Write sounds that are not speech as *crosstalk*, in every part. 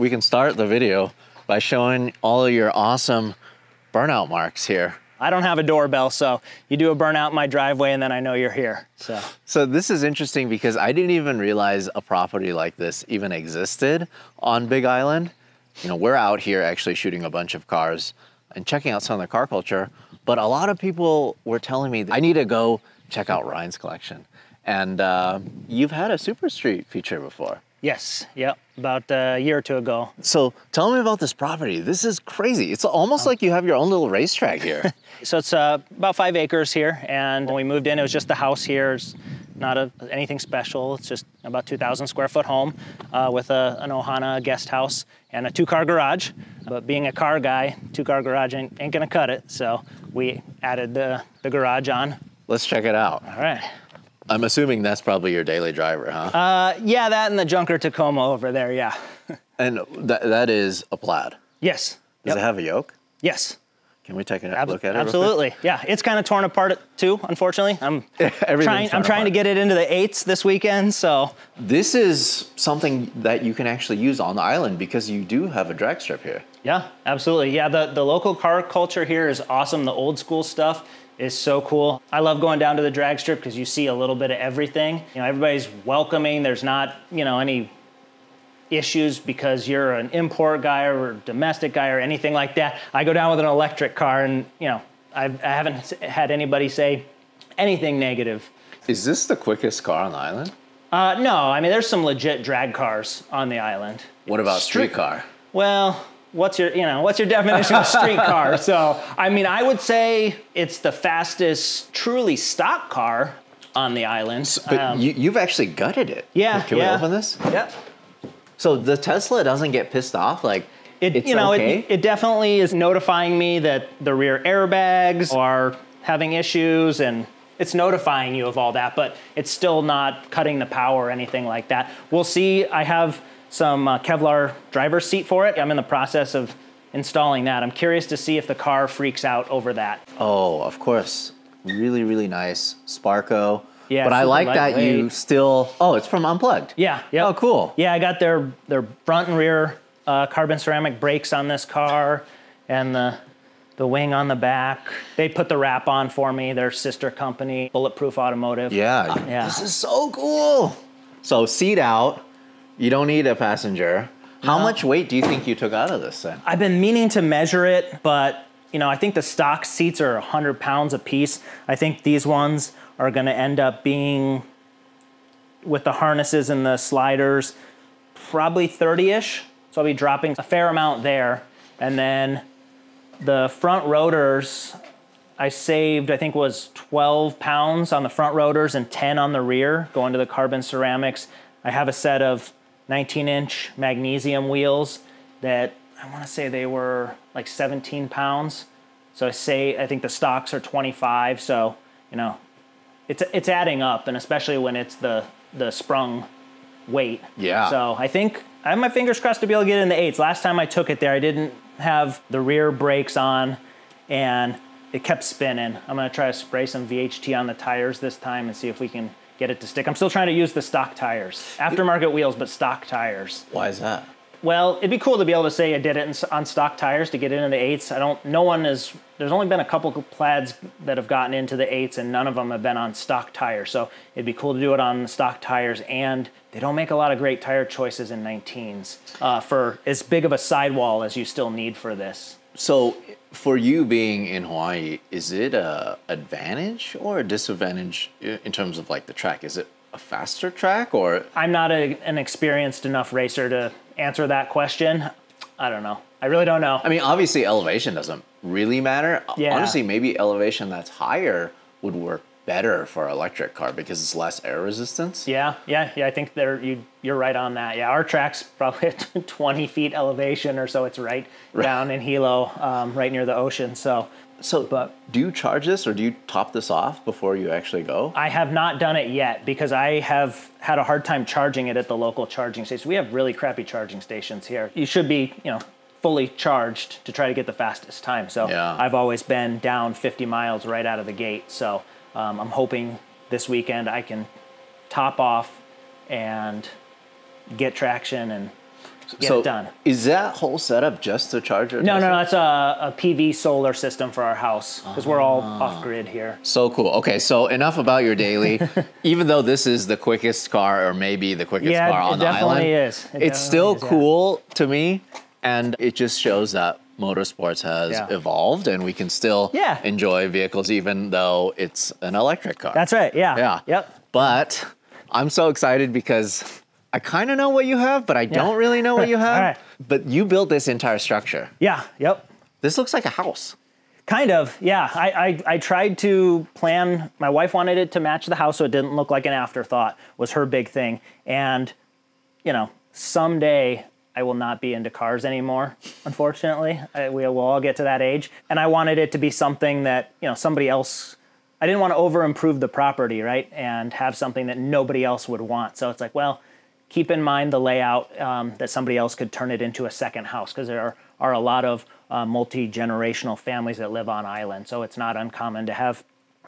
we can start the video by showing all of your awesome burnout marks here. I don't have a doorbell, so you do a burnout in my driveway and then I know you're here. So So this is interesting because I didn't even realize a property like this even existed on Big Island. You know, we're out here actually shooting a bunch of cars and checking out some of the car culture, but a lot of people were telling me I need to go check out Ryan's collection. And uh, you've had a Super Street feature before. yes, yep, about a year or two ago. So tell me about this property. This is crazy. It's almost like you have your own little racetrack here. *laughs* So it's uh, about five acres here, and when we moved in, it was just the house here. It's not a, anything special. It's just about 2,000 square foot home uh, with a, an Ohana guest house and a two-car garage. But being a car guy, two-car garage ain't, ain't gonna cut it. So we added the, the garage on. Let's check it out. All right. I'm assuming that's probably your daily driver, huh? Uh, yeah, that and the Junker Tacoma over there. Yeah. *laughs* and that, that is a plaid. yes. Does Yep. it have a yoke? Yes. Can we take a Ab- look at it? Absolutely. Yeah, it's kind of torn apart too. Unfortunately, I'm *laughs* trying. I'm trying to get it into the eights this weekend. So This is something that you can actually use on the island because you do have a drag strip here. Yeah, absolutely. Yeah, the, the local car culture here is awesome. The old school stuff is so cool. I love going down to the drag strip because you see a little bit of everything. You know, everybody's welcoming. There's not, you know, any issues because you're an import guy or a domestic guy or anything like that. I go down with an electric car and, you know, I've, I haven't had anybody say anything negative. Is this the quickest car on the island? Uh, no, I mean, there's some legit drag cars on the island. What about street car? Well, what's your you know what's your definition of *laughs* street car? So I mean, I would say it's the fastest truly stock car on the island. But Um, you, you've actually gutted it. yeah, Can yeah. we open this? yeah. So the Tesla doesn't get pissed off? Like, It it's you know okay? it, it definitely is notifying me that the rear airbags are having issues and it's notifying you of all that, but it's still not cutting the power or anything like that. We'll see. I have some uh, Kevlar driver's seat for it. I'm in the process of installing that. I'm curious to see if the car freaks out over that. Oh, of course. Really, really nice. Sparco. Yeah, But I like that you still. Oh, it's from Unplugged. Yeah. Yep. Oh, cool. Yeah, I got their their front and rear uh, carbon ceramic brakes on this car, and the the wing on the back. They put the wrap on for me. Their sister company, Bulletproof Automotive. Yeah. yeah. This is so cool. So seat out. You don't need a passenger. How No. much weight do you think you took out of this thing? I've been meaning to measure it, but you know, I think the stock seats are 100 pounds a piece. I think these ones are going to end up being, with the harnesses and the sliders, probably 30-ish. So I'll be dropping a fair amount there, and then the front rotors. I saved, I think, was 12 pounds on the front rotors and 10 on the rear, going to the carbon ceramics. I have a set of 19 inch magnesium wheels that I want to say they were like 17 pounds. So I say, I think the stocks are 25. So, you know, it's, it's adding up, and especially when it's the, the sprung weight. Yeah. So I think I have my fingers crossed to be able to get in the eights. Last time I took it there, I didn't have the rear brakes on, and it kept spinning. I'm gonna try to spray some VHT on the tires this time and see if we can get it to stick. I'm still trying to use the stock tires, aftermarket wheels, but stock tires. Why is that? Well, it'd be cool to be able to say I did it in, on stock tires to get into the eights. I don't. No one is. There's only been a couple of plaids that have gotten into the eights, and none of them have been on stock tires. So it'd be cool to do it on the stock tires. And they don't make a lot of great tire choices in 19s uh, for as big of a sidewall as you still need for this. So, for you being in Hawaii, is it a advantage or a disadvantage in terms of like the track? Is it a faster track or I'm not a, an experienced enough racer to answer that question. I don't know. I really don't know. I mean, obviously elevation doesn't really matter. Yeah. Honestly, maybe elevation that's higher would work better for electric car because it's less air resistance. Yeah, yeah, yeah. I think there you you're right on that. Yeah, our track's probably at *laughs* 20 feet elevation or so. It's right, down in Hilo, um, right near the ocean. So So, But- do you charge this or do you top this off before you actually go? I have not done it yet because I have had a hard time charging it at the local charging station. We have really crappy charging stations here. You should be, you know, fully charged to try to get the fastest time. So Yeah. I've always been down 50 miles right out of the gate. So um, I'm hoping this weekend I can top off and get traction and get so it done. is that whole setup just to charger? No, no, no. It's a, a PV solar system for our house because we're all Ah. off grid here. So cool. Okay, so enough about your daily. *laughs* Even though this is the quickest car, or maybe the quickest Yeah, car on the island, is. It it's still definitely is, yeah. cool to me, and it just shows that motorsports has Yeah. evolved, and we can still Yeah. enjoy vehicles even though it's an electric car. That's right. Yeah. yeah. Yep. But I'm so excited because I kind of know what you have, but I don't really know what you *laughs* have. Right. But you built this entire structure. Yeah. Yep. This looks like a house. Kind of, yeah. I, I, I tried to plan. My wife wanted it to match the house, so it didn't look like an afterthought. Was her big thing, and you know, someday I will not be into cars anymore. Unfortunately, I, we will all get to that age, and I wanted it to be something that you know somebody else. I didn't want to over improve the property, right, and have something that nobody else would want. So it's like, well, keep in mind the layout um, that somebody else could turn it into a second house because there are, are a lot of uh, multi-generational families that live on island so it's not uncommon to have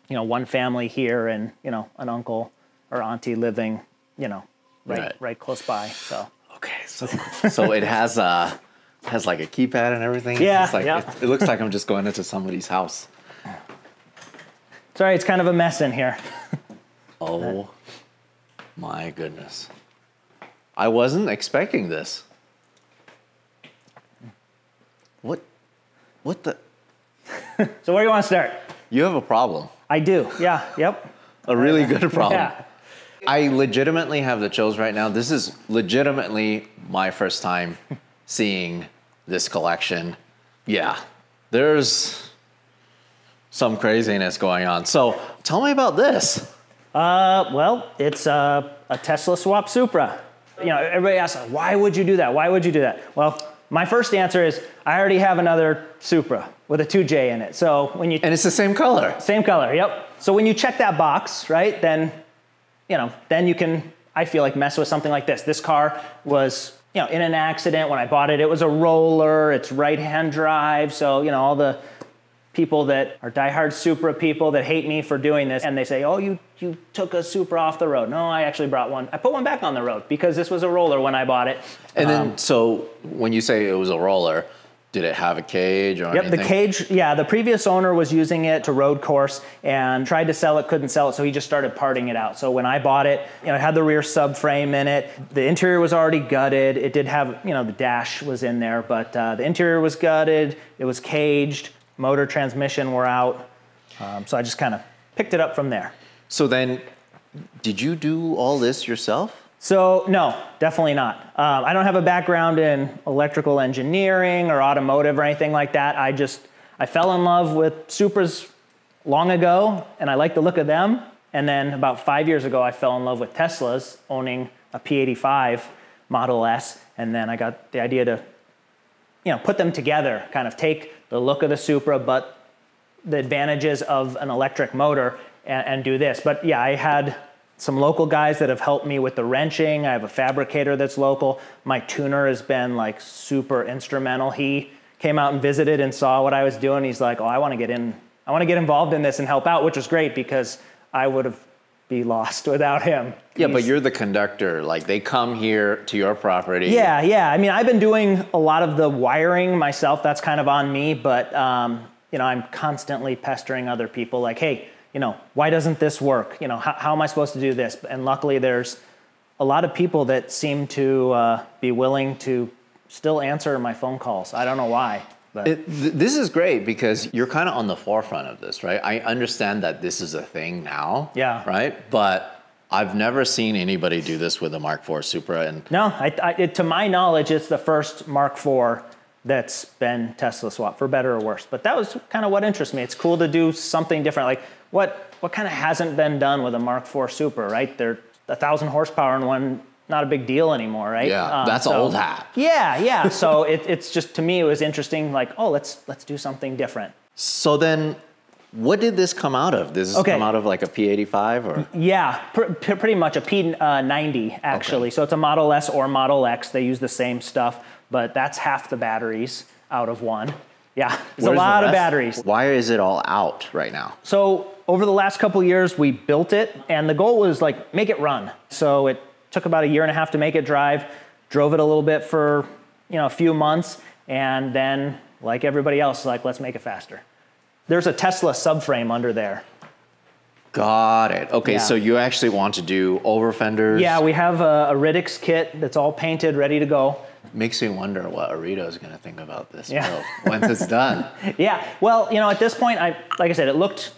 you know one family here and you know an uncle or auntie living you know right Right. right, close by so Okay, so so *laughs* it has a has like a keypad and everything. Yeah, it's like, yeah. It, it looks like I'm just going into somebody's house. sorry it's kind of a mess in here *laughs* Oh my goodness! I wasn't expecting this. What? What the? *laughs* so where do you want to start You have a problem. i do yeah yep A really good problem. yeah I legitimately have the chills right now. This is legitimately my first time *laughs* seeing this collection. Yeah, there's some craziness going on. So tell me about this. Uh, well, it's a, a Tesla swap Supra. You know, everybody asks, why would you do that? Why would you do that? Well, my first answer is I already have another Supra with a 2J in it. So when you And it's the same color. same color, yep. So when you check that box, right, then you know, then you can I feel like mess with something like this. This car was, you know, in an accident when I bought it. It was a roller, it's right-hand drive, so you know, all the people that are diehard Supra people that hate me for doing this and they say, "Oh, you you took a Supra off the road." No, I actually brought one. I put one back on the road because this was a roller when I bought it. And then, um, so when you say it was a roller, did it have a cage or Yep, anything? the cage, yeah, the previous owner was using it to road course and tried to sell it, couldn't sell it, so he just started parting it out. So when I bought it, you know, it had the rear subframe in it. The interior was already gutted. It did have, you know, the dash was in there, but uh, the interior was gutted. It was caged. Motor, transmission were out. Um, so I just kind of picked it up from there. So then, did you do all this yourself? So no, definitely not. Um, I don't have a background in electrical engineering or automotive or anything like that. I just I fell in love with Supras long ago, and I like the look of them. And then about five years ago, I fell in love with Teslas, owning a P85 Model S, and then I got the idea to, you know, put them together, kind of take the look of the Supra, but the advantages of an electric motor and, and do this. But yeah, I had some local guys that have helped me with the wrenching. I have a fabricator that's local. My tuner has been like super instrumental. He came out and visited and saw what I was doing. He's like, "Oh, I want to get in. I want to get involved in this and help out," which was great because I would have be lost *laughs* without him. Yeah, but you're the conductor. Like they come here to your property. yeah, yeah. I mean, I've been doing a lot of the wiring myself. That's kind of on me, but um, you know, I'm constantly pestering other people, like, hey, you know, why doesn't this work? You know, how, how am I supposed to do this? And luckily, there's a lot of people that seem to uh, be willing to still answer my phone calls. I don't know why, but It, th- this is great because you're kind of on the forefront of this, right? I understand that this is a thing now. Yeah. Right? But I've never seen anybody do this with a Mark IV Supra. And no, I, I, it, to my knowledge, it's the first Mark IV that's been Tesla swap for better or worse. But that was kind of what interests me. It's cool to do something different. Like what what kind of hasn't been done with a Mark IV Supra, right? They're a thousand horsepower and one not a big deal anymore, right? Yeah, Um, that's so- old hat. Yeah, yeah. so *laughs* it, it's just to me it was interesting. Like, oh, let's let's do something different. So then, what did this come out of? Does this Okay. come out of like a P85 or? Yeah, pr- pr- pretty much a P90 actually. Okay. So it's a Model S or Model X. They use the same stuff, but that's half the batteries out of one. Yeah, it's a Where's the lot of batteries. Why is it all out right now? So over the last couple years, we built it, and the goal was like make it run. So it took about a year and a half to make it drive. drove it a little bit for you know a few months, and then like everybody else, like let's make it faster. There's a Tesla subframe under there. Got it. Okay, Yeah. so you actually want to do over fenders. Yeah, we have a, a Ridox kit that's all painted, ready to go. Makes me wonder what Arito is going to think about this Yeah. once it's done. *laughs* Yeah, well, you know, at this point, I like I said, it looked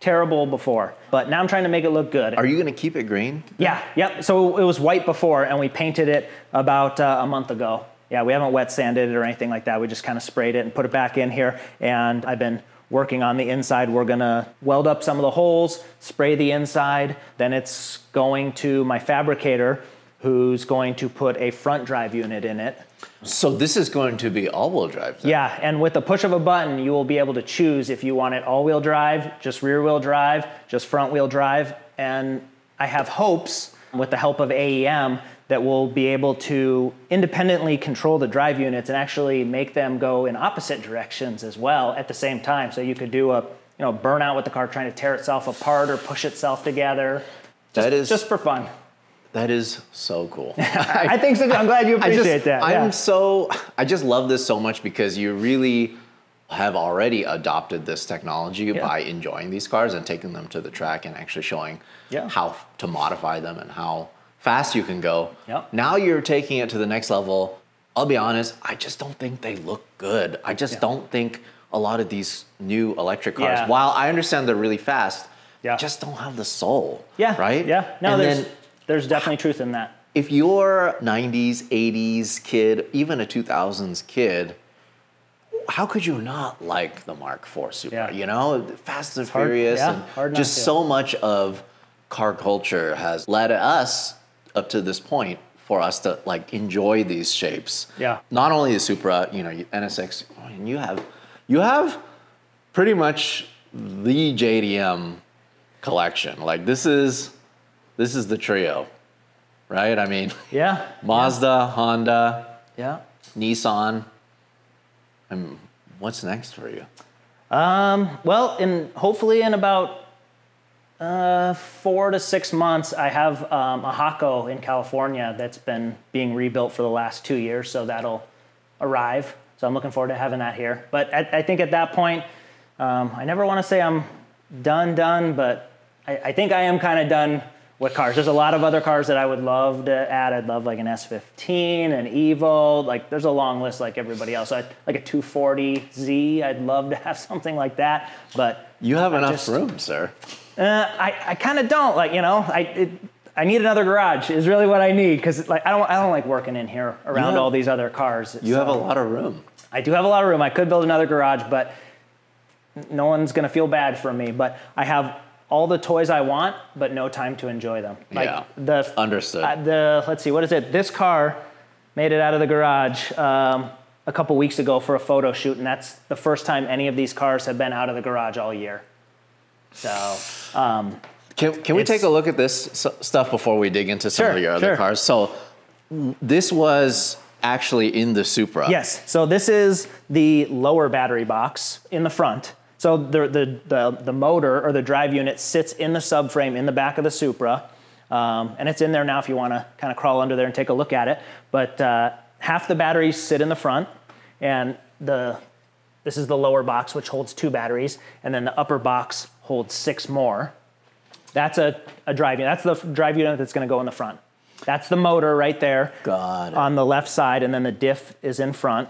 terrible before, but now I'm trying to make it look good. Are you going to keep it green? Yeah, yep. So it was white before, and we painted it about uh, a month ago. Yeah, we haven't wet sanded it or anything like that. We just kind of sprayed it and put it back in here. And I've been working on the inside. We're gonna weld up some of the holes, spray the inside. Then it's going to my fabricator, who's going to put a front drive unit in it. So this is going to be all-wheel drive. then? Yeah, and with the push of a button, you will be able to choose if you want it all-wheel drive, just rear-wheel drive, just front-wheel drive, and I have hopes with the help of AEM that we'll be able to independently control the drive units and actually make them go in opposite directions as well at the same time. So you could do a you know burnout with the car trying to tear itself apart or push itself together. That is Just for fun. That is so cool. *laughs* I think so. I'm glad you *laughs* I appreciate just, that. I'm yeah. so, I just love this so much because you really have already adopted this technology by enjoying these cars and taking them to the track and actually showing Yeah. how to modify them and how fast you can go. Yep. Now you're taking it to the next level. I'll be honest, I just don't think they look good. I just don't think a lot of these new electric cars, Yeah. while I understand they're really fast, Yeah. just don't have the soul. yeah. Right? Yeah. No, and there's then there's definitely truth in that. if you're 90s, 80s kid, even a 2000s kid, how could you not like the Mark IV Supra? Yeah. You know, Fast and hard- Furious, yeah, and just to. so much of car culture has led us up to this point for us to like enjoy these shapes. Yeah. Not only the Supra, you know, NSX, and you have, you have pretty much the JDM collection. Like this is, this is the trio, right? I mean. *laughs* Yeah. *laughs* Mazda, Honda, Yeah. Nissan. And what's next for you? Um, well, in hopefully in about uh, four to six months, I have um, a Hako in California that's been being rebuilt for the last two years, so that'll arrive. So I'm looking forward to having that here. But I, I think at that point, um, I never want to say I'm done, done, but I, I think I am kind of done with cars. There's a lot of other cars that I would love to add. I'd love like an S15, an Evo. Like there's a long list like everybody else. I'd, like a 240Z. I'd love to have *laughs* something like that, but You have I enough just- room, sir. uh, I, I kind of don't like you know I it, I need another garage is really what I need because like I don't I don't like working in here around have- all these other cars. You have a lot of room. I do have a lot of room. I could build another garage, but no one's gonna feel bad for me. But I have all the toys I want, but no time to enjoy them. Like Yeah. the Understood. uh, the let's see what is it? This car made it out of the garage. Um, a couple weeks ago for a photo shoot, and that's the first time any of these cars have been out of the garage all year. So, um, Can, can we take a look at this stuff before we dig into some Sure, of your other sure. cars? So, this was actually in the Supra. Yes. So this is the lower battery box in the front. So the, the, the, the motor or the drive unit sits in the subframe in the back of the Supra. Um, and it's in there now if you want to kind of crawl under there and take a look at it. But uh, half the batteries sit in the front, and the this is the lower box, which holds two batteries, and then the upper box holds six more. That's a, a drive unit. That's the drive unit that's going to go in the front. That's the motor right there Got it. on the left side, and then the diff is in front.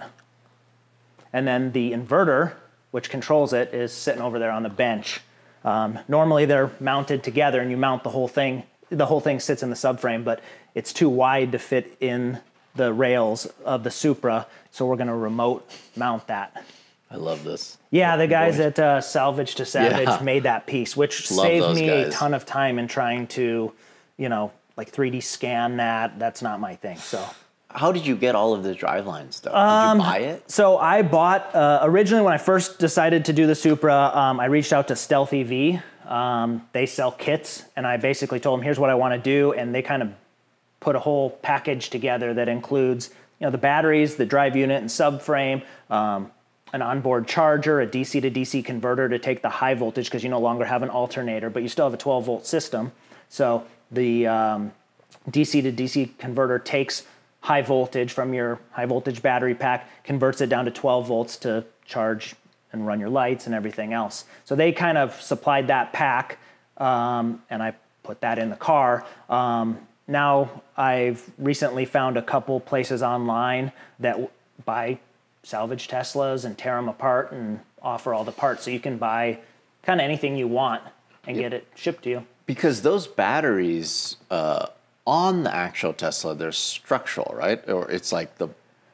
And then the inverter, which controls it, is sitting over there on the bench. Um, normally they're mounted together, and you mount the whole thing. The whole thing sits in the subframe, but it's too wide to fit in the rails of the Supra, so we're going to remote mount that. I love this. Yeah, the guys at uh, Salvage to Savage Yeah. made that piece, which Love saved me a ton of time in trying to, you know, like 3D scan that. That's not my thing. So. How did you get all of the driveline stuff? Um, did you buy it? So I bought uh, originally when I first decided to do the Supra. Um, I reached out to Stealth EV. Um, they sell kits, and I basically told them, "Here's what I want to do," and they kind of put a whole package together that includes, you know, the batteries, the drive unit and subframe, um, an onboard charger, a DC to DC converter to take the high voltage because you no longer have an alternator, but you still have a 12 volt system. So the um, DC to DC converter takes high voltage from your high voltage battery pack, converts it down to 12 volts to charge and run your lights and everything else. So they kind of supplied that pack, um, and I put that in the car. Um, now I've recently found a couple places online that buy salvage Teslas and tear them apart and offer all the parts, so you can buy kind of anything you want and get it shipped to you. Because those batteries uh, on the actual Tesla, they're structural, right? Or it's like the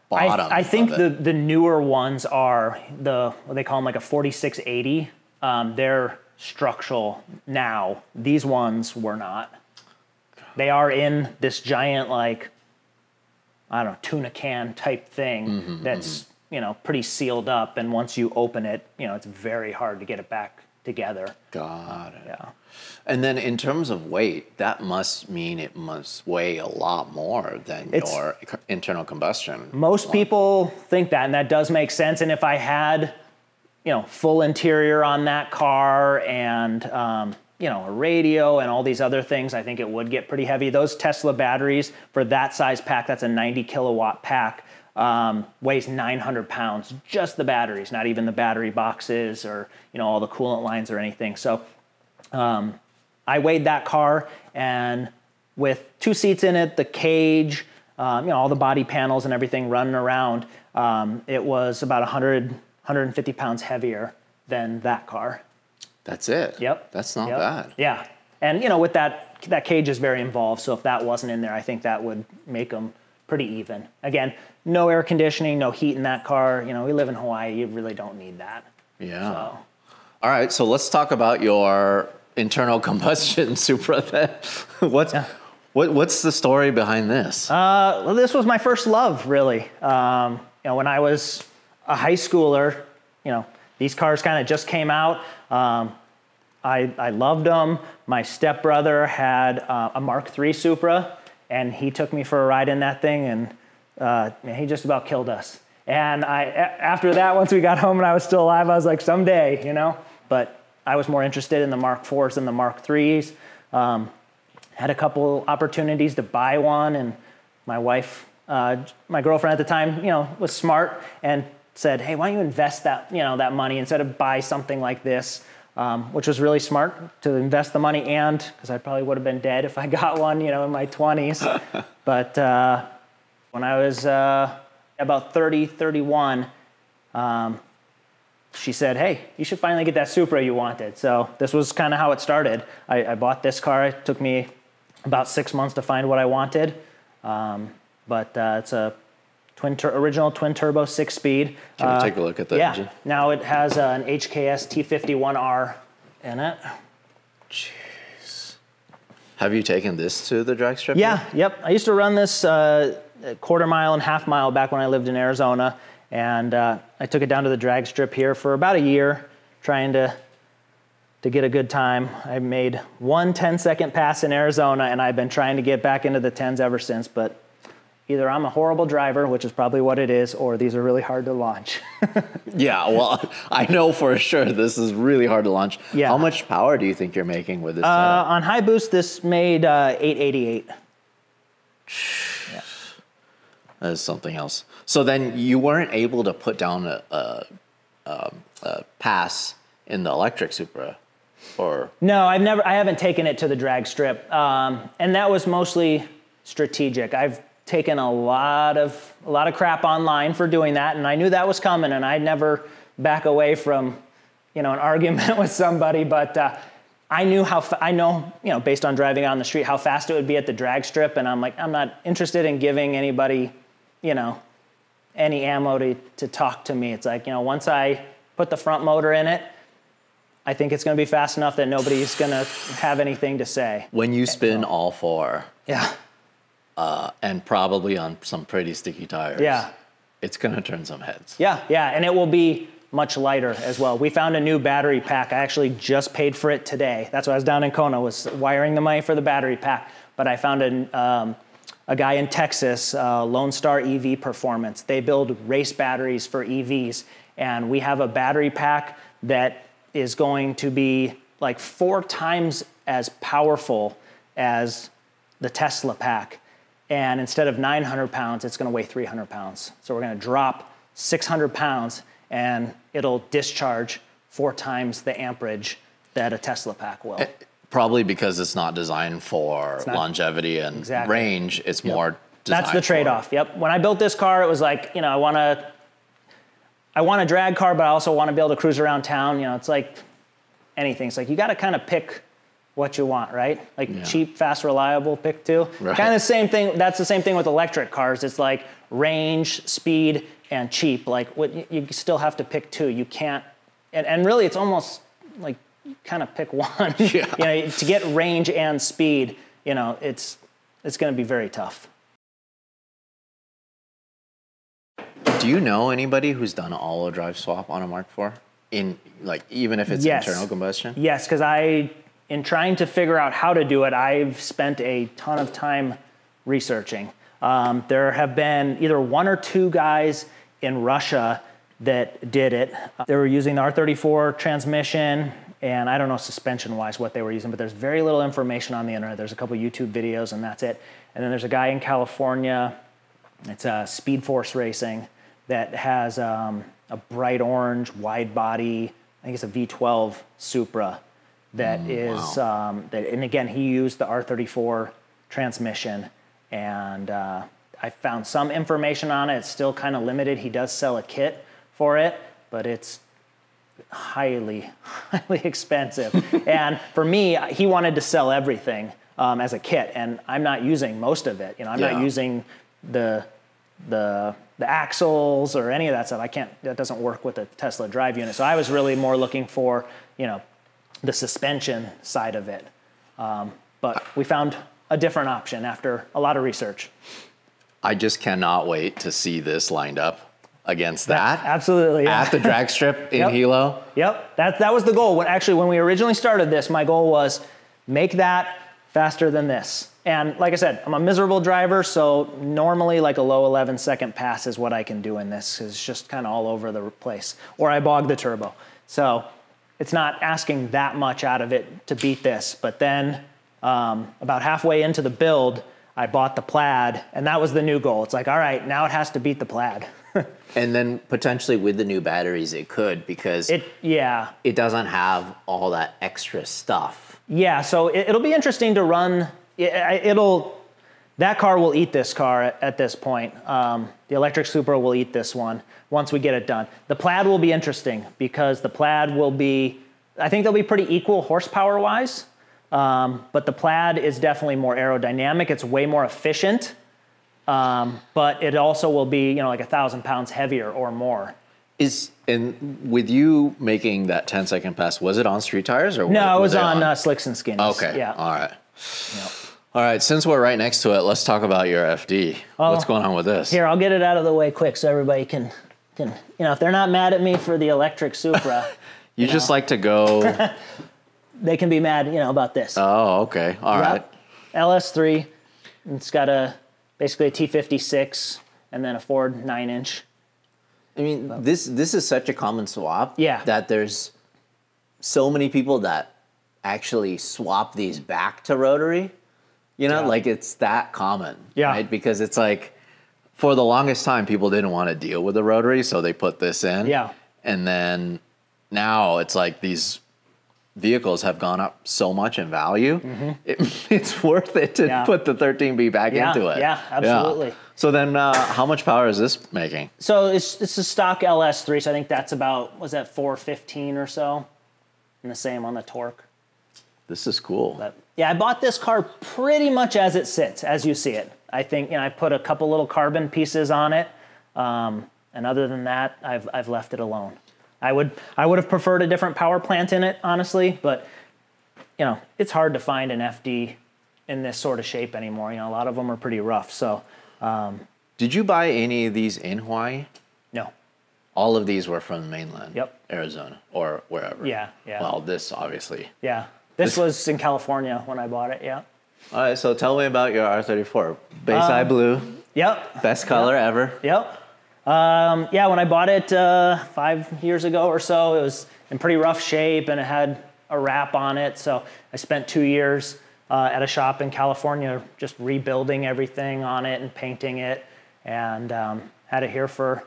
bottom. I, I think the, the newer ones are the what they call them like a 4680. Um, they're structural now. These ones were not. They are in this giant like I don't know tuna can type thing Mm-hmm, that's you know pretty sealed up, and once you open it, you know it's very hard to get it back together. Got it. Yeah. And then in terms of weight, that must mean it must weigh a lot more than It's- your internal combustion. Most people think that, and that does make sense. And if I had, you know, full interior on that car and, um, you know, a radio and all these other things, I think it would get pretty heavy. Those Tesla batteries for that size pack, that's a 90 kilowatt pack, um, weighs 900 pounds. Just the batteries, not even the battery boxes or, you know, all the coolant lines or anything. So, um, I weighed that car, and with two seats in it, the cage, um, you know, all the body panels and everything running around, um, it was about 100, 150 pounds heavier than that car. That's it. Yep. That's not Yep. bad. Yeah, and you know, with that, that cage is very involved. So if that wasn't in there, I think that would make them pretty even. Again, no air conditioning, no heat in that car. You know, we live in Hawaii. You really don't need that. Yeah. So. All right, so let's talk about your internal *laughs* combustion Supra then. *laughs* what's, what, what's the story behind this? Uh, well, this was my first love, really. Um, you know, when I was a high schooler, you know, these cars kind of just came out. Um, I, I loved them. My stepbrother had uh, a Mark III Supra, and he took me for a ride in that thing, and uh, man, he just about killed us. And I, after that, once we got home and I was still alive, I was like, someday, you know. But I was more interested in the Mark IVs than the Mark IIIs. Um, had a couple opportunities to buy one, and my wife, uh, my girlfriend at the time, you know, was smart and said, "Hey, why don't you invest that, you know, that money instead of buy something like this?" Um, which was really smart to invest the money, and because I probably would have been dead *laughs* if I got one, you know, in my 20s. *laughs* but uh, when I was uh, about 30, 31, um, she said, "Hey, you should finally get that Supra you wanted." So this was kind of how it started. I, I bought this car. It took me about six months to find what I wanted, um, but uh, it's a twin tur- original twin turbo six speed. Can we Uh, take a look at that yeah. engine? Now it has uh, an HKS T51R in it. Jeez. Have you taken this to the drag strip? Yeah, yep. I used to run this uh, quarter mile and half mile back when I lived in Arizona, and uh, I took it down to the drag strip here for about a year, trying to to get a good time. I made one 10 second pass in Arizona, and I've been trying to get back into the 10s ever since. But either I'm a horrible driver, which is probably what it is, or these are really hard to launch. *laughs* Yeah, well, I know for sure this is really hard to launch. Yeah. How much power do you think you're making with this? uh, on high boost, this made uh, 888. *sighs* That is something else. So then you weren't able to put down a, a, a, a pass in the electric Supra, or No, I've never. I haven't taken it to the drag strip, um, and that was mostly strategic. I've taken a lot of a lot of crap online for doing that, and I knew that was coming, and I'd never back away from, you know, an *laughs* argument with somebody. But uh, I knew how fa- I know, you know, based on driving on the street, how fast it would be at the drag strip, and I'm like, I'm not interested in giving anybody, you know, any ammo to to talk to me. It's like, you know, once I put the front motor in it. I think it's going to be fast enough that nobody's going to have anything to say. when you spin all four, Yeah. And probably on some pretty sticky tires, Yeah. it's gonna turn some heads. Yeah. Yeah. And it will be much lighter as well. We found a new battery pack. I actually just paid for it today. That's why I was down in Kona, was wiring the money for the battery pack. But I found a, um, a guy in Texas, uh, Lone Star EV Performance. They build race batteries for EVs. And we have a battery pack that is going to be like four times as powerful as the Tesla pack. And instead of 900 pounds, it's going to weigh 300 pounds. So we're going to drop 600 pounds, and it'll discharge four times the amperage that a Tesla pack will. Eh, probably because it's not designed for not- longevity and Exactly. range. It's more. That's the trade-off. Yep. When I built this car, it was like, you know, I want to, I want a drag car, but I also want to be able to cruise around town. You know, it's like anything. It's like you got to kind of pick what you want, right? Like Yeah. cheap, fast, reliable, pick two. Right. Kind of the same thing. That's the same thing with electric cars. It's like range, speed, and cheap. Like what you, you still have to pick two. You can't, and, and really, it's almost like kind of pick *laughs* one. Yeah. you know, to get range and speed, you know, it's it's going to be very tough. Do you know anybody who's done an all-wheel drive swap on a Mark IV? In like even if it's Yes. internal combustion? Yes, because I, in trying to figure out how to do it, I've spent a ton of time researching. Um, there have been either one or two guys in Russia that did it. They were using the R34 transmission, and I don't know suspension wise what they were using, but there's very little information on the internet. There's a couple YouTube videos, and that's it. And then there's a guy in California it's a Speed Force Racing that has um, a bright orange, wide body. I think it's a V12 Supra that is um, that. And again, he used the R34 transmission, and uh, I found some information on it. It's still kind of limited. He does sell a kit for it, but it's highly, *laughs* highly expensive. *laughs* and for me, he wanted to sell everything um, as a kit, and I'm not using most of it. You know, I'm Yeah. not using the the the axles or any of that stuff. I can't. That doesn't work with the Tesla drive unit. So I was really more looking for you know the suspension side of it. Um, but we found a different option after a lot of research. I just cannot wait to see this lined up against that Absolutely. yeah. at the drag strip *laughs* in Yep. Hilo. Yep, that, that was the goal. When, actually, when we originally started this, my goal was make that faster than this. And like I said, I'm a miserable driver, so normally like a low 11 second pass is what I can do in this. It's just kind of all over the place. Or I bog the turbo. So it's not asking that much out of it to beat this. But then um, about halfway into the build, I bought the plaid, and that was the new goal. It's like, all right, now it has to beat the plaid. *laughs* And then potentially with the new batteries, it could because it, yeah it, doesn't have all that extra stuff. Yeah, so it, it'll be interesting to run. it- It'll that car will eat this car at, at this point. Um, the electric Supra will eat this one once we get it done. The Plaid will be interesting because the Plaid will be. I think they'll be pretty equal horsepower wise, um, but the Plaid is definitely more aerodynamic. It's way more efficient, um, but it also will be you know like a thousand pounds heavier or more. Is and with you making that 10 second pass, was it on street tires or No, were- it was they on uh, slicks and skins. Okay. Yeah. All right. All right. Since we're right next to it, let's talk about your FD. What's going on with this? Here, I'll get it out of the way quick so everybody can, can you know, if they're not mad at me for the electric Supra, *laughs* you just like to go. *laughs* they can be mad, you know, about this. oh, okay. All right. Yep. LS3, it's got a basically a T56 and then a Ford 9 inch. I mean, this this is such a common swap. Yeah. That there's so many people that actually swap these back to rotary. You know, Yeah. like it's that common. Yeah. Right? Because it's like for the longest time people didn't want to deal with the rotary, so they put this in. Yeah. And then now it's like these vehicles have gone up so much in value. It, *laughs* it's worth it to Mm-hmm. Yeah. put the 13B back Yeah, into it. yeah, absolutely. Yeah. So then, uh, how much power is this making? So it's, it's a stock LS3, so I think that's about, was that 415 or so? And the same on the torque. This is cool. But yeah, I bought this car pretty much as it sits, as you see it. I think you know I put a couple little carbon pieces on it, um, and other than that, I've I've left it alone. I would I would have preferred a different power plant in it, honestly, but you know it's hard to find an FD in this sort of shape anymore. You know, a lot of them are pretty rough. So Did you buy any of these in Hawaii? no, All of these were from the mainland. Yep. Arizona or wherever. Yeah, yeah. Well, this obviously. yeah, this was in California when I bought it. Yeah, All right, so tell me about your R34. Bayside Um, blue, yep. best color ever. Yep. Um, yeah, when I bought it uh, five years ago or so, it was in pretty rough shape and it had a wrap on it. So I spent two years uh, at a shop in California, just rebuilding everything on it and painting it, and um, had it here for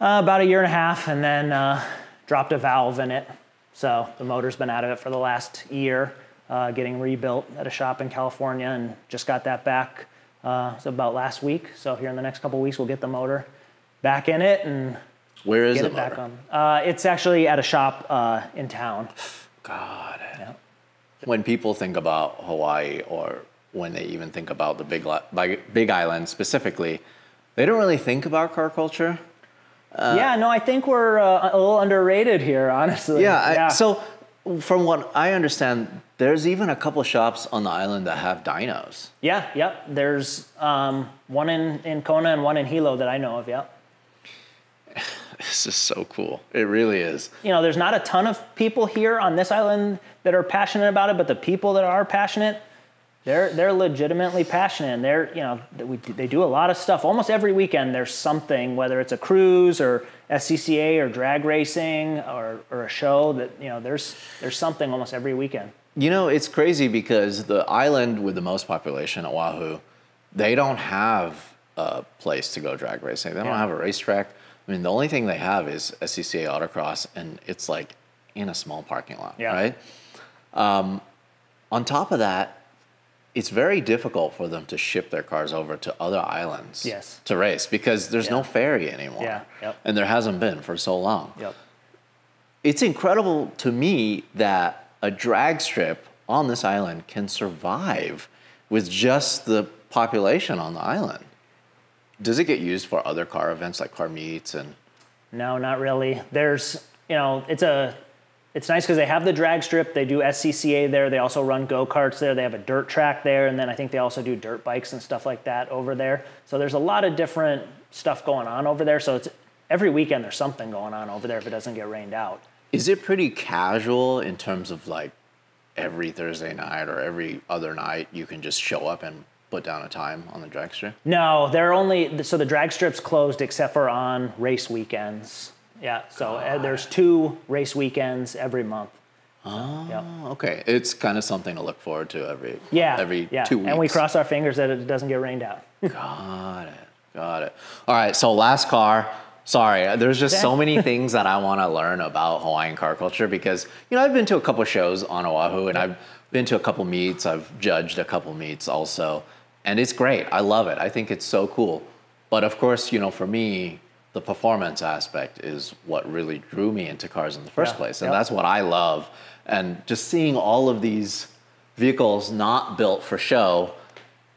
uh, about a year and a half, and then uh, dropped a valve in it. So the motor's been out of it for the last year, uh, getting rebuilt at a shop in California, and just got that back. Uh, so about last week. So here in the next couple weeks, we'll get the motor back in it and Where is get it back on. Uh, it's actually at a shop uh, in town. God. Yeah. When people think about Hawaii or when they even think about the Big, Big Big Island specifically, they don't really think about car culture. yeah, no, I think we're uh, a little underrated here, honestly. Yeah. I, so, from what I understand, there's even a couple shops on the island that have dinos. Yeah, yep. There's um, one in, in Kona and one in Hilo that I know of, yep. *laughs* This is so cool. It really is. You know, there's not a ton of people here on this island that are passionate about it, but the people that are passionate, they're they're legitimately passionate. And they're you know we, they do a lot of stuff. Almost every weekend there's something, whether it's a cruise or SCCA or drag racing or, or a show that you know there's there's something almost every weekend. You know, it's crazy because the island with the most population, Oahu, they don't have a place to go drag racing. They don't Yeah. have a racetrack. I mean, the only thing they have is SCCA autocross, and it's like in a small parking lot, Yeah. right? Um, on top of that, it's very difficult for them to ship their cars over to other islands Yes. to race because there's no ferry anymore. Yeah, yep. And there hasn't been for so long Yep. it's incredible to me that a drag strip on this island can survive with just the population on the island. Does it get used for other car events like car meets and No, not really. There's, you know, it's a, it's nice because they have the drag strip. They do SCCA there. They also run go karts there. They have a dirt track there, and then I think they also do dirt bikes and stuff like that over there. So there's a lot of different stuff going on over there. So it's every weekend there's something going on over there if it doesn't get rained out. Is it pretty casual in terms of like every Thursday night or every other night you can just show up and put down a time on the drag strip? No, they're only so the drag strip's closed except for on race weekends. Yeah, so uh, there's two race weekends every month. Oh, Yep. okay. It's kind of something to look forward to every Yeah, every yeah. two weeks. and we cross our fingers that it doesn't get rained out. Got it. Got it. All right. So last car. Sorry, uh, there's just so many *laughs* things that I want to learn about Hawaiian car culture because you know I've been to a couple shows on Oahu and I've been to a couple meets. I've judged a couple meets also, and it's great. I love it. I think it's so cool. But of course, you know, for me, the performance aspect is what really drew me into cars in the first Yeah. place, and Yep. that's what I love. And just seeing all of these vehicles not built for show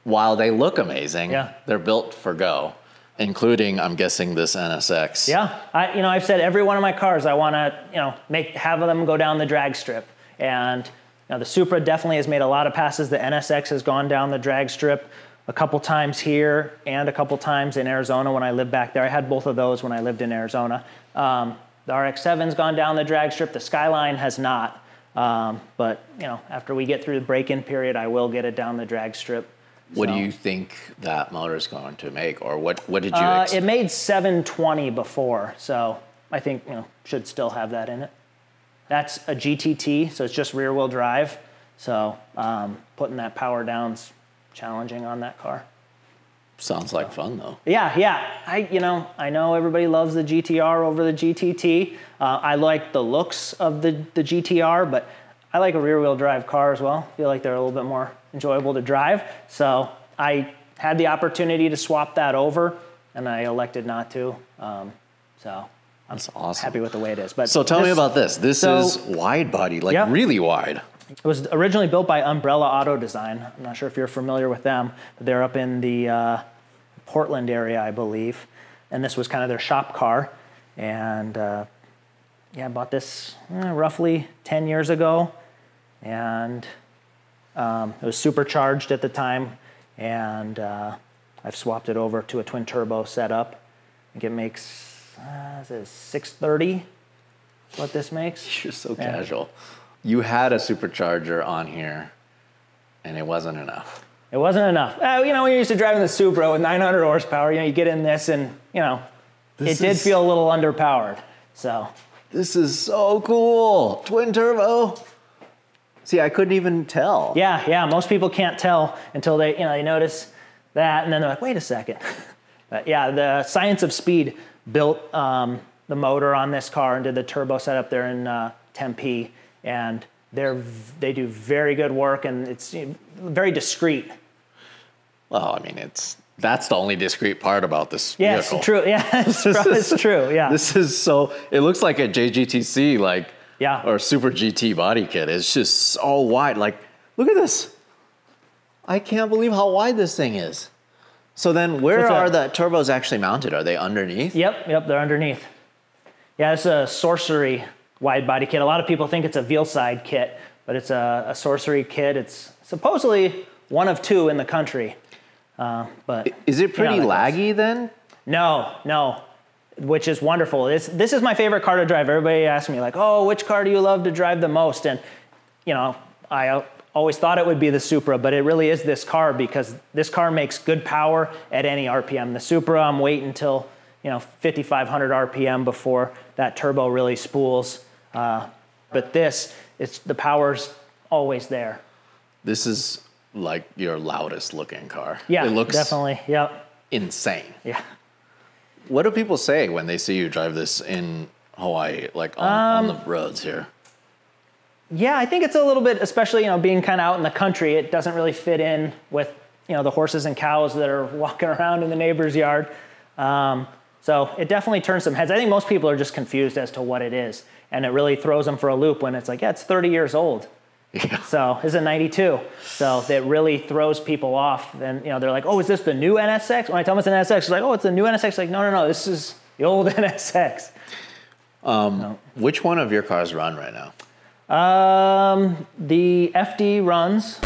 while they look amazing, Yeah. they're built for go, including, I'm guessing, this NSX. Yeah, I, you know, I've said every one of my cars I want to, you know, make have them go down the drag strip, and you know, the Supra definitely has made a lot of passes. The NSX has gone down the drag strip a couple times here and a couple times in Arizona when I lived back there. I had both of those when I lived in Arizona. Um, the RX-7's gone down the drag strip. The Skyline has not, um, but you know, after we get through the break-in period, I will get it down the drag strip. What do you think that motor is going to make, or what, what did you Uh, it made 720 before, so I think you know should still have that in it. That's a GTT, so it's just rear wheel drive. So um, putting that power down's challenging on that car. Sounds like fun, though. Yeah, yeah. I you know I know everybody loves the GTR over the GTT. Uh, I like the looks of the the GTR, but I like a rear wheel drive car as well. I feel like they're a little bit more enjoyable to drive. So I had the opportunity to swap that over, and I elected not to. Um, so That's awesome. happy with the way it is. But so tell me about this. This so- is wide body, like really wide. It was originally built by Umbrella Auto Design. I'm not sure if you're familiar with them, but they're up in the uh, Portland area, I believe. And this was kind of their shop car. And uh, yeah, I bought this eh, roughly 10 years ago. And um, it was supercharged at the time. And uh, I've swapped it over to a twin turbo setup. I think it makes uh, is it 630 what this makes. *laughs* You're so Yeah. casual. You had a supercharger on here, and it wasn't enough. It wasn't enough. Uh, you know, when you're used to driving the Supra with 900 horsepower, you know, you get in this and, you know, This it did feel a little underpowered. So, This is so cool. Twin turbo. See, I couldn't even tell. Yeah, yeah. Most people can't tell until they, you know, they notice that, and then they're like, "Wait a second. *laughs* but yeah, the Science of Speed built um, the motor on this car and did the turbo setup there in uh, Tempe, and they're they do very good work, and it's you know, very discreet. Well, I mean, it's that's the only discreet part about this Yes, vehicle. true. Yeah, *laughs* it's, *laughs* pro- it's true. Yeah. This is so. It looks like a JGTC, like Yeah. or Super GT body kit. It's just so wide. Like, look at this. I can't believe how wide this thing is. So then, where What's that? are the turbos actually mounted? Are they underneath? Yep, yep, they're underneath. Yeah, it's a sorcery wide body kit. A lot of people think it's a VeilSide kit, but it's a, a sorcery kit. It's supposedly one of two in the country. Uh, but Is it pretty You know that goes. laggy then? no, no, which is wonderful. This this is my favorite car to drive. Everybody asks me like, "Oh, which car do you love to drive the most?" And you know, I always thought it would be the Supra, but it really is this car because this car makes good power at any RPM. The Supra, I'm waiting until you know 5,500 RPM before that turbo really spools. Uh, but this, it's the power's always there. This is like your loudest looking car. Yeah, it looks definitely. Yep. insane. Yeah. What do people say when they see you drive this in Hawaii, like on, on Um, the roads here? Yeah, I think it's a little bit, especially you know, being kind of out in the country. It doesn't really fit in with you know the horses and cows that are *laughs* walking around in the neighbor's yard. Um, so it definitely turns some heads. I think most people are just confused as to what it is, and it really throws them for a loop when it's like, yeah, it's 30 years old. Yeah. So it's a 92. So that really throws people off. And you know, they're like, oh, is this the new NSX? When I tell them it's an NSX, it's like, oh, it's the new NSX. Like, no, no, no, this is the old *laughs* NSX. Which one of your cars run right now? Um, the FD runs.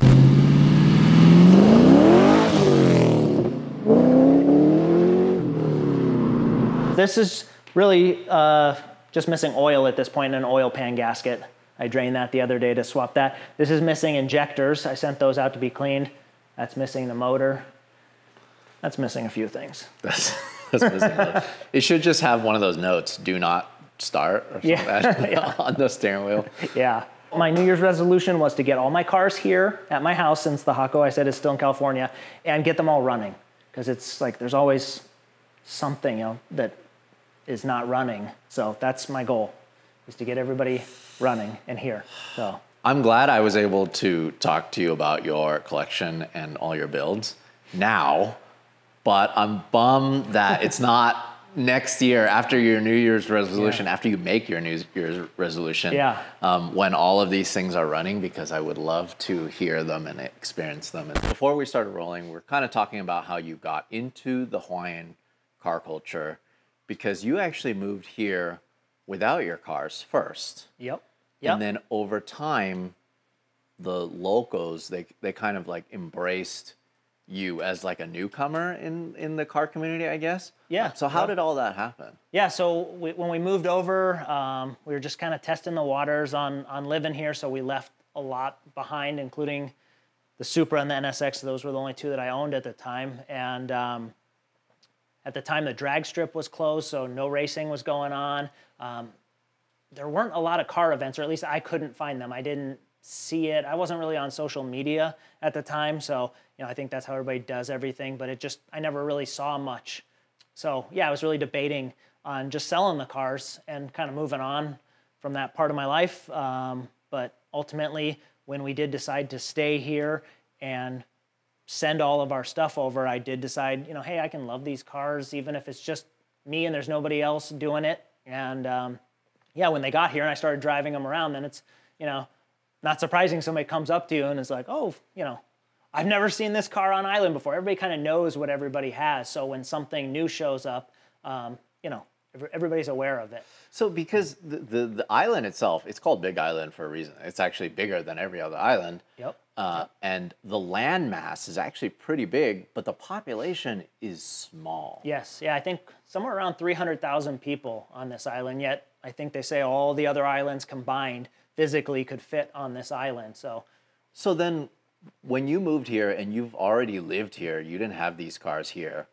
This is really uh, just missing oil at this point in an oil pan gasket. I drained that the other day to swap that. This is missing injectors. I sent those out to be cleaned. That's missing the motor. That's missing a few things. *laughs* That's, that's missing. it should just have one of those notes: "Do not start" or something Yeah. like *laughs* *laughs* on the steering wheel. Yeah. My New Year's resolution was to get all my cars here at my house, since the Hako I said is still in California, and get them all running. Because it's like there's always something you know, that is not running. So that's my goal, is to get everybody running in here. So I'm glad I was able to talk to you about your collection and all your builds now, but I'm bummed that it's *laughs* not next year after your New Year's resolution, after you make your New Year's resolution, Yeah. um, when all of these things are running, because I would love to hear them and experience them. And before we started rolling, we're kind of talking about how you got into the Hawaiian car culture because you actually moved here without your cars first. yep. Yep. And then over time, the locals they they kind of like embraced you as like a newcomer in in the car community, I guess. Yeah, So how yeah. did all that happen? Yeah, so we, when we moved over, um, we were just kind of testing the waters on on living here. So we left a lot behind, including the Supra and the NSX. Those were the only two that I owned at the time. And um, at the time, the drag strip was closed, so no racing was going on. Um, there weren't a lot of car events, or at least I couldn't find them. I didn't see it. I wasn't really on social media at the time, so you know I think that's how everybody does everything. But it just I never really saw much. So yeah, I was really debating on just selling the cars and kind of moving on from that part of my life. Um, but ultimately, when we did decide to stay here and send all of our stuff over, I did decide, you know, hey, I can love these cars even if it's just me and there's nobody else doing it. And um, yeah, when they got here and I started driving them around, then it's, you know, not surprising somebody comes up to you and is like, oh, you know, I've never seen this car on island before. Everybody kind of knows what everybody has. So when something new shows up, um, you know, everybody's aware of it. So because the, the the island itself, it's called Big Island for a reason. It's actually bigger than every other island. Yep. Uh, and the land mass is actually pretty big, but the population is small. Yes. Yeah. I think somewhere around 300,000 people on this island. Yet I think they say all the other islands combined physically could fit on this island. So So then, when you moved here and you've already lived here, you didn't have these cars here.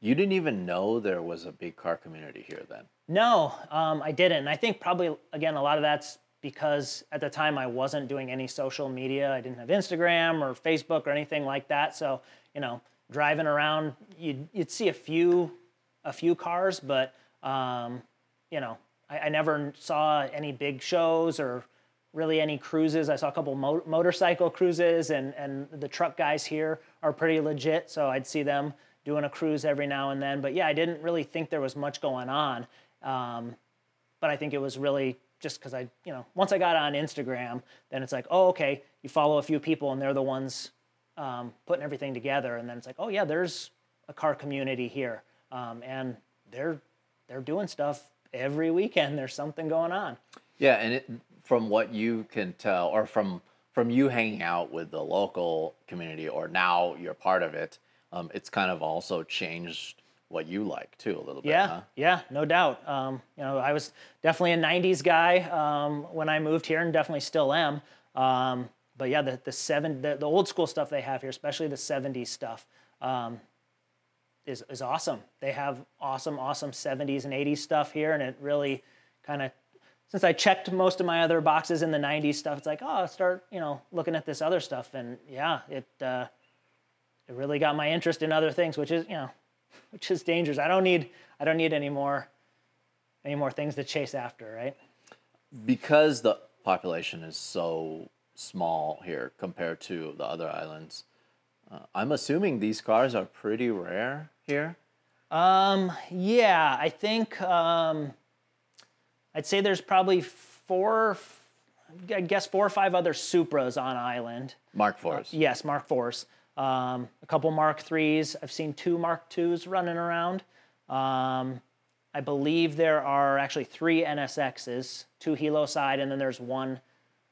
You didn't even know there was a big car community here then. No, um, I didn't. I think probably again a lot of that's because at the time I wasn't doing any social media. I didn't have Instagram or Facebook or anything like that. So, you know, driving around, you'd, you'd see a few, a few cars, but, um, you know, I, I, never saw any big shows or really any cruises. I saw a couple mo- motorcycle cruises, and, and the truck guys here are pretty legit. So I'd see them doing a cruise every now and then. But yeah, I didn't really think there was much going on. Um, but I think it was really just because I, you know, once I got on Instagram, then it's like, oh, okay, you follow a few people and they're the ones um, putting everything together, and then it's like, oh yeah, there's a car community here, um, and they're they're doing stuff every weekend. There's something going on. Yeah, and it, from what you can tell, or from from you hanging out with the local community, or now you're part of it, um, it's kind of also changed what you like too a little bit. Yeah, huh? yeah, no doubt. Um, you know, I was definitely a '90s guy um, when I moved here, and definitely still am. Um, but yeah, the the seven the, the, old school stuff they have here, especially the '70s stuff, um, is is awesome. They have awesome, awesome '70s and '80s stuff here, and it really kind of since I checked most of my other boxes in the '90s stuff, it's like, oh, I'll start you know looking at this other stuff, and yeah, it uh, it really got my interest in other things, which is you know which is dangerous. I don't need I don't need any more any more things to chase after, right? Because the population is so small here compared to the other islands, uh, I'm assuming these cars are pretty rare here. Um, yeah, I think um, I'd say there's probably four, I guess four or five other Supras on island. Mark IVs. Uh, yes, Mark IVs um, a couple Mark threes. I've seen two Mark twos running around. Um, I believe there are actually three NSXs, two Hilo side, and then there's one,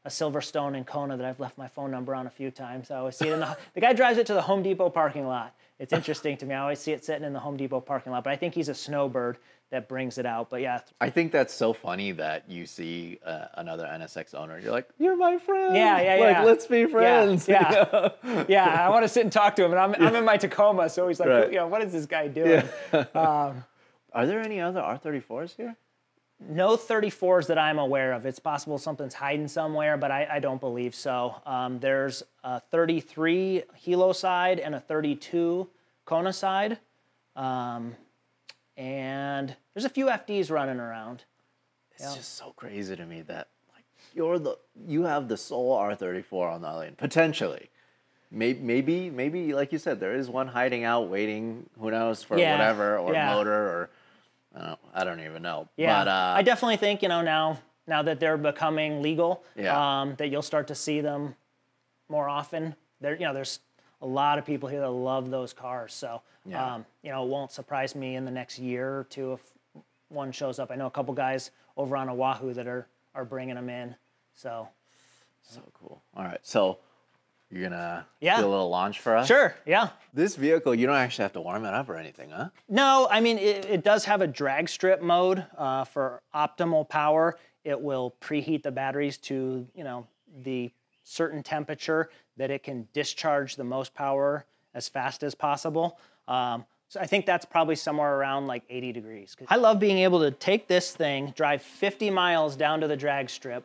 a Silverstone in Kona that I've left my phone number on a few times. I always see it in the, *laughs* the guy drives it to the Home Depot parking lot. It's interesting to me. I always see it sitting in the Home Depot parking lot, but I think he's a snowbird that brings it out. But yeah, I think that's so funny that you see uh, another NSX owner. You're like, you're my friend. Yeah, yeah, like, yeah. let's be friends. *laughs* Yeah, yeah. yeah I want to sit and talk to him, and I'm, I'm in my Tacoma, so he's like, right. you know, what is this guy doing? Yeah. *laughs* Um, Are there any other R34s here? No 34s that I'm aware of. It's possible something's hiding somewhere, but I, I don't believe so. Um, there's a 33 Hilo side and a 32 Kona side. Um, and there's a few FDs running around. It's yeah. just so crazy to me that like you're the you have the sole R34 on the island potentially. Maybe, maybe, maybe, like you said, there is one hiding out, waiting. Who knows for yeah. whatever or yeah. motor or I don't, I don't even know. Yeah, but, uh, I definitely think you know now now that they're becoming legal, um, that you'll start to see them more often. There, you know, there's a lot of people here that love those cars. So, yeah. um, you know, it won't surprise me in the next year or two if one shows up. I know a couple guys over on Oahu that are are bringing them in. So, so cool. All right, so you're gonna yeah. do a little launch for us? Sure. Yeah. This vehicle, you don't actually have to warm it up or anything, huh? No, I mean it, it does have a drag strip mode uh, for optimal power. It will preheat the batteries to you know the certain temperature that it can discharge the most power as fast as possible. Um, so I think that's probably somewhere around like 80 degrees. I love being able to take this thing, drive 50 miles down to the drag strip,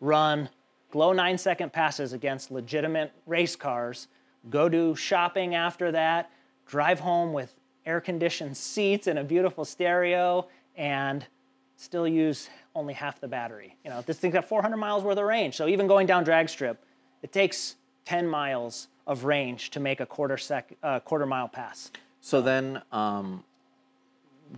run glow nine second passes against legitimate race cars, go do shopping after that, drive home with air conditioned seats and a beautiful stereo, and still use only half the battery. You know, this thing's got 400 miles worth of range. So even going down drag strip, it takes 10 miles of range to make a quarter sec, uh, quarter mile pass. So then, um,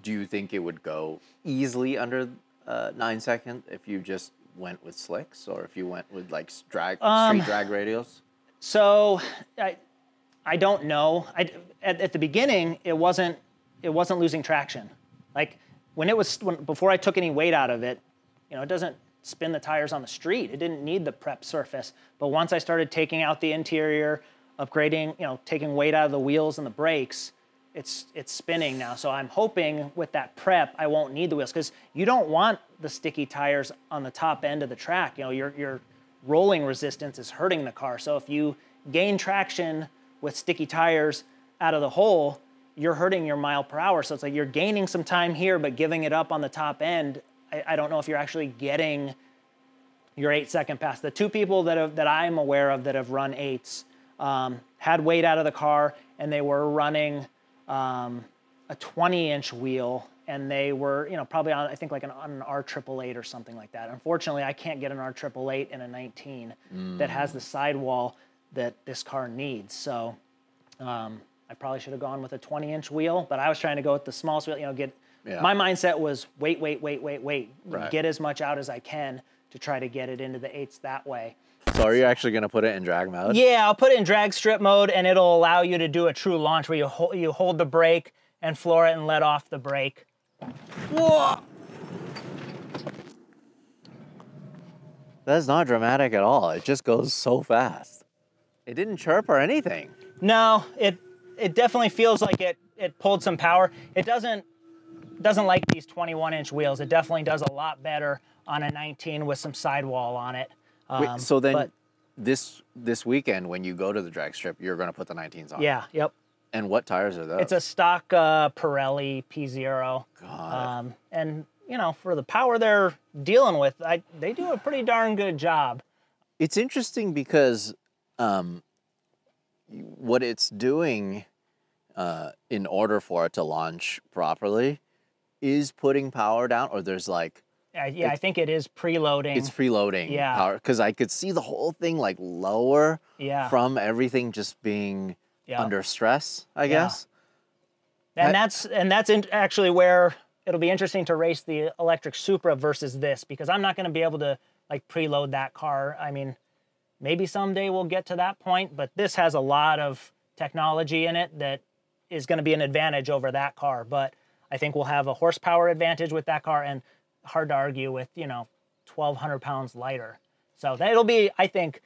do you think it would go easily under uh, nine second if you just went with slicks, or if you went with like drag um, street drag radials? So, I I don't know. I, at, at the beginning, it wasn't it wasn't losing traction. Like when it was when, before I took any weight out of it, you know, it doesn't spin the tires on the street. It didn't need the prep surface. But once I started taking out the interior, upgrading, you know, taking weight out of the wheels and the brakes, it's it's spinning now. So I'm hoping with that prep I won't need the wheels because you don't want the sticky tires on the top end of the track. You know, your your rolling resistance is hurting the car. So if you gain traction with sticky tires out of the hole, you're hurting your mile per hour. So it's like you're gaining some time here, but giving it up on the top end. I, I don't know if you're actually getting your eight second pass. The two people that have, that I'm aware of that have run eights um, had weight out of the car and they were running um, a 20 inch wheel and they were you know probably on I think like an, on an R triple eight or something like that. Unfortunately, I can't get an R triple eight in a 19 that has the sidewall that this car needs. So um, I probably should have gone with a 20 inch wheel, but I was trying to go with the smallest wheel. You know, get Yeah. my mindset was wait, wait, wait, wait, wait, Right. get as much out as I can to try to get it into the eights that way. So are you actually gonna put it in drag mode? Yeah, I'll put it in drag strip mode, and it'll allow you to do a true launch where you hold, you hold the brake and floor it and let off the brake. Whoa! That's not dramatic at all. It just goes so fast. It didn't chirp or anything. No, it it definitely feels like it it pulled some power. It doesn't doesn't like these 21 inch wheels. It definitely does a lot better on a 19 with some sidewall on it. Wait, Um, so then this this weekend when you go to the drag strip, you're gonna put the 19s on. yeah, yep. And what tires are those? It's a stock uh, Pirelli P0. God. Um, and you know, for the power they're dealing with, I, they do a pretty darn good job. It's interesting because um, what it's doing uh, in order for it to launch properly is putting power down, or there's like Uh, yeah, I think it is preloading. it's preloading Yeah. power because I could see the whole thing like lower Yeah. from everything just being Yeah. under stress. I guess. and I- that's and that's in, actually where it'll be interesting to race the electric Supra versus this because I'm not going to be able to like preload that car. I mean, maybe someday we'll get to that point, but this has a lot of technology in it that is going to be an advantage over that car. But I think we'll have a horsepower advantage with that car, and hard to argue with you know 1,200 pounds lighter. So that'll be, I think,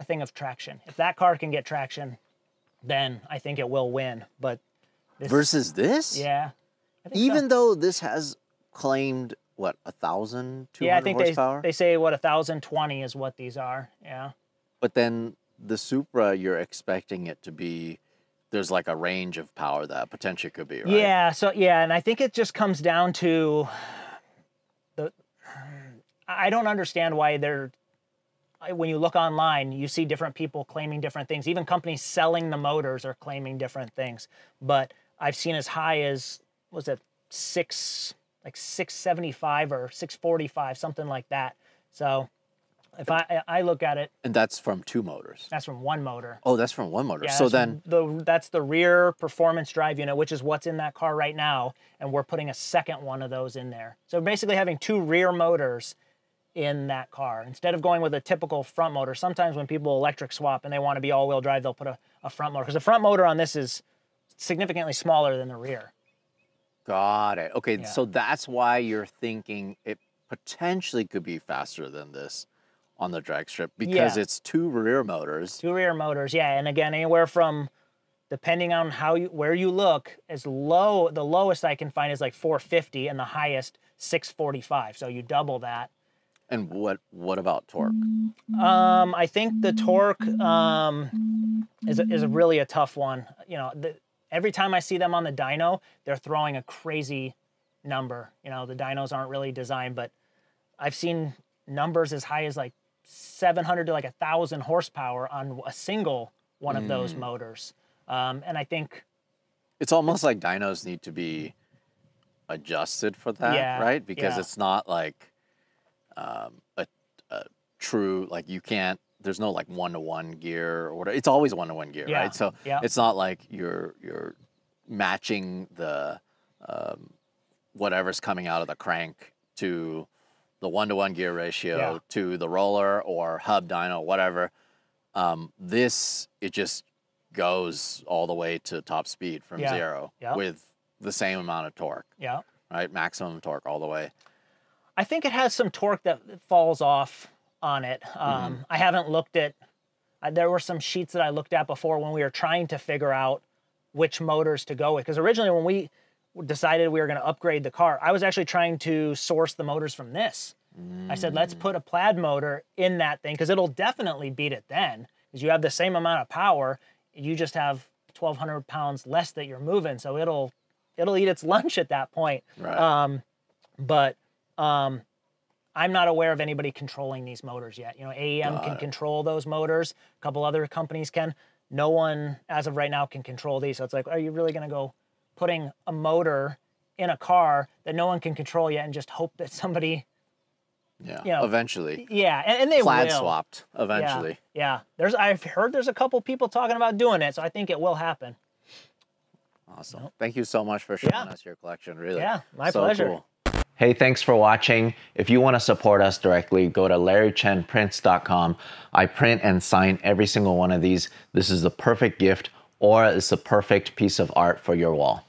a thing of traction. If that car can get traction, then I think it will win. But this, Versus this, yeah. Think so. even though this has claimed what a thousand two yeah, I think they, horsepower, they say what a 1020 is what these are. Yeah. but then the Supra, you're expecting it to be. There's like a range of power that potentially could be, right? Yeah, so yeah, and I think it just comes down to I don't understand why they're when you look online, you see different people claiming different things. Even companies selling the motors are claiming different things. But I've seen as high as was it six like 675 or 645, something like that. So if I I look at it, And that's from two motors. that's from one motor. Oh, that's from one motor. Yeah, so then, the that's the rear performance drive unit, which is what's in that car right now, and we're putting a second one of those in there. So basically, having two rear motors in that car instead of going with a typical front motor. Sometimes when people electric swap and they want to be all-wheel drive, they'll put a, a front motor because the front motor on this is significantly smaller than the rear. got it. Okay, Yeah. so that's why you're thinking it potentially could be faster than this on the drag strip because Yeah. it's two rear motors. Two rear motors, yeah, and again, anywhere from depending on how you where you look, as low the lowest I can find is like 450, and the highest 645. So you double that. And what what about torque? Um, I think the torque um, is a, is a really a tough one. You know, the, every time I see them on the dyno, they're throwing a crazy number. You know, the dynos aren't really designed, but I've seen numbers as high as like 700 to like a thousand horsepower on a single one of those motors. Um, and I think It's almost like dynos need to be adjusted for that, Yeah, right? Because yeah. it's not like um, a, a true like you can't. There's no like one to one gear or whatever. It's always one to one gear, Yeah, right? So yeah. it's not like you're you're matching the um, whatever's coming out of the crank to the one to one gear ratio Yeah. to the roller or hub dyno, whatever. Um, this it just goes all the way to top speed from Yeah, zero yeah. with the same amount of torque, yeah, right? Maximum torque all the way. I think it has some torque that falls off on it. Um, I haven't looked at. Uh, there were some sheets that I looked at before when we were trying to figure out which motors to go with. Because originally, when we decided we were going to upgrade the car, I was actually trying to source the motors from this. I said, let's put a plaid motor in that thing because it'll definitely beat it then. Because you have the same amount of power, you just have 1,200 pounds less that you're moving, so it'll it'll eat its *laughs* lunch at that point. Right. Um, but um, I'm not aware of anybody controlling these motors yet. You know, AEM can control those motors. A couple other companies can. No one, as of right now, can control these. So it's like, are you really going to go putting a motor in a car that no one can control yet and just hope that somebody, Yeah. you know, eventually. yeah, and, and they Plaid will. swapped eventually. Yeah, there's. I've heard there's a couple people talking about doing it, so I think it will happen. Awesome. Thank you so much for showing Yeah. us your collection. Really. Yeah, my So pleasure. cool. Hey, thanks for watching. If you want to support us directly, go to larrychenprints.com. I print and sign every single one of these. This is the perfect gift or it's the perfect piece of art for your wall.